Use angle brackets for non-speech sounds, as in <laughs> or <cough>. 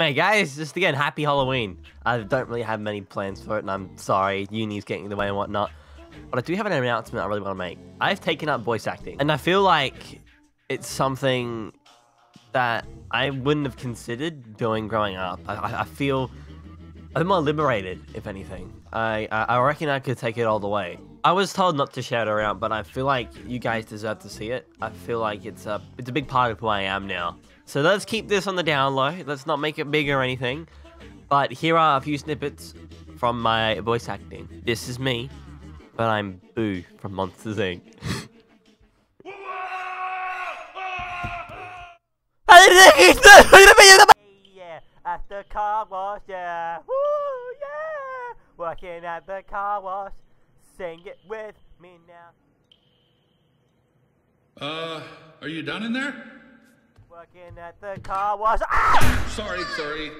Hey guys, just again, happy Halloween. I don't really have many plans for it, and I'm sorry, uni's getting in the way and whatnot. But I do have an announcement I really want to make. I've taken up voice acting, and I feel like it's something that I wouldn't have considered doing growing up. I, I feel I'm more liberated, if anything. I, I, I reckon I could take it all the way. I was told not to shout around, but I feel like you guys deserve to see it. I feel like it's a it's a big part of who I am now. So let's keep this on the down low. Let's not make it big or anything. But here are a few snippets from my voice acting. This is me, but I'm Boo from Monsters Inc. <laughs> <laughs> yeah, at the car wash, yeah, working at the car wash, sing it with me now. Uh, are you done in there? Working at the car wash. Ah! Sorry, sorry.